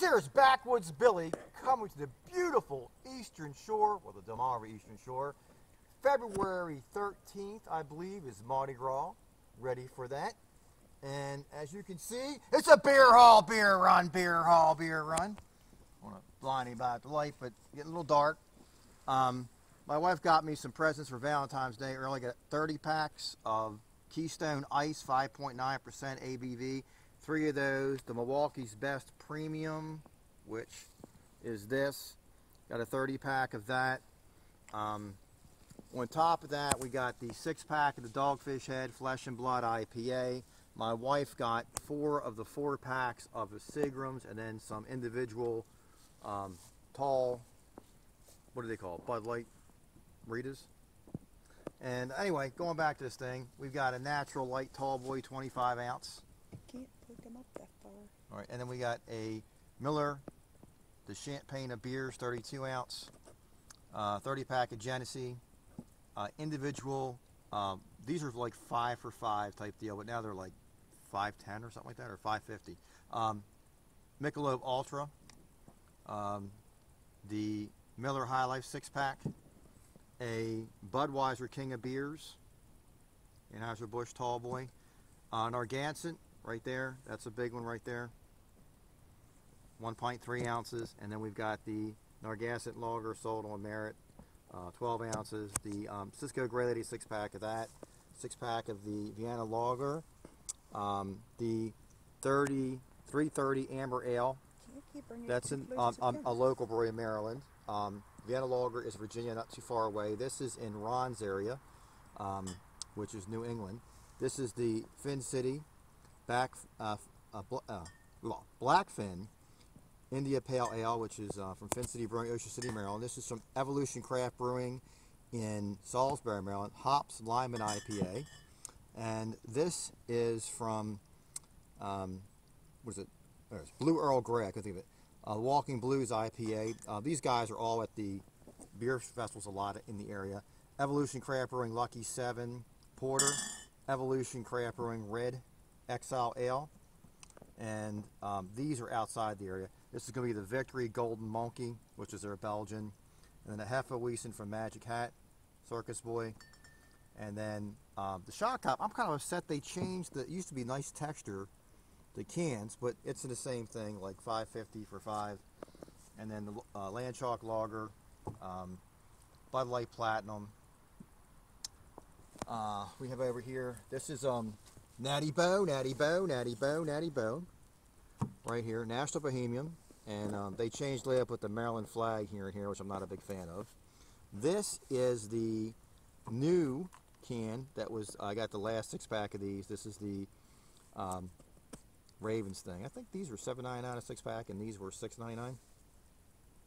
This here is Backwoods Billy coming to the beautiful Eastern Shore, well, the Delmarva Eastern Shore. February 13th, I believe, is Mardi Gras. Ready for that. And as you can see, it's a beer haul, beer run, beer haul, beer run. I want to blind anybody the light, but getting a little dark. Um, my wife got me some presents for Valentine's Day early. Got 30 packs of Keystone Ice, 5.9% ABV. Three of those. The Milwaukee's Best Premium, which is this. Got a 30 pack of that. Um, on top of that, we got the six pack of the Dogfish Head Flesh and Blood IPA. My wife got four of the four packs of the Seagrams and then some individual um, tall, what do they call it, Bud Light Ritas. And anyway, going back to this thing, we've got a natural light tall boy 25 ounce. Them up that far. All right, and then we got a Miller, the Champagne of Beers 32 ounce, uh, 30 pack of Genesee, uh, individual. Um, these are like five for five type deal, but now they're like 510 or something like that, or 550. Um, Michelob Ultra, um, the Miller High Life six pack, a Budweiser King of Beers, Anheuser-Busch Tall Boy, uh, Narragansett right there. That's a big one right there. 1.3 ounces, and then we've got the Narragansett Lager sold on merit, uh, 12 ounces. The um, Cisco Grey Lady six pack of that, six pack of the Vienna Lager, um, the 30 330 Amber Ale. Can't keep bringing That's in, um, um, a local brewery in Maryland. Um, Vienna Lager is Virginia, not too far away. This is in Ron's area, um, which is New England. This is the Fin City back, uh, uh, uh, Blackfin India Pale Ale, which is uh, from Fin City Brewing, Ocean City, Maryland. This is from Evolution Craft Brewing in Salisbury, Maryland. Hops Lyman IPA. And this is from, um, what is it? Blue Earl Grey, I can think of it. Uh, Walking Blues IPA. Uh, these guys are all at the beer festivals a lot in the area. Evolution Craft Brewing Lucky 7 Porter. Evolution Craft Brewing Red Exile Ale. And um, these are outside the area. This is going to be the Victory Golden Monkey, which is their Belgian. And then a Hefeweizen from Magic Hat, Circus Boy. And then um, the Shock Top, I'm kind of upset they changed the, it used to be nice texture, the cans, but it's in the same thing, like 550 for five. And then the uh, Landshark Lager, um, Bud Light Platinum. Uh, we have over here, this is um, Natty Boh, Natty Boh, Natty Boh, Natty Boh. Right here, National Bohemian. And um, they changed it up with the Maryland flag here and here, which I'm not a big fan of. This is the new can that was, I got the last six pack of these. This is the um, Ravens thing. I think these were $7.99 a six pack, and these were $6.99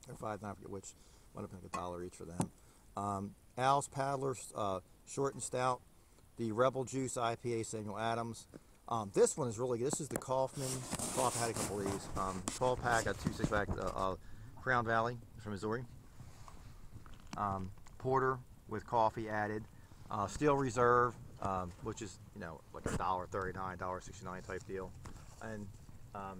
or five. I forget which. Went up like a dollar each for them. Um, Al's Paddlers uh, Short and Stout, the Rebel Juice IPA Samuel Adams. Um, this one is really good. This is the Kaufman. Kaufman had a couple of these. Um, 12 pack, a two six pack. Uh, uh, Crown Valley from Missouri. Um, porter with coffee added. Uh, Steel Reserve, um, which is you know like a dollar thirty-nine, dollar sixty-nine type deal, and um,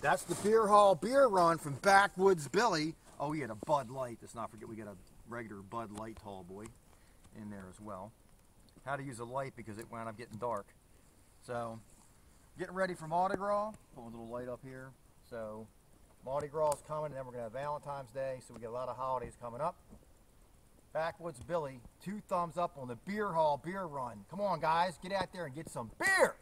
that's the beer haul beer run from Backwoods Billy. Oh, we had a Bud Light. Let's not forget we got a regular Bud Light tall boy in there as well. How to use a light because it wound up getting dark. So, getting ready for Mardi Gras. Put a little light up here. So, Mardi Gras is coming, and then we're gonna have Valentine's Day. So we got a lot of holidays coming up. Backwoods Billy, two thumbs up on the beer haul beer run. Come on, guys, get out there and get some beer.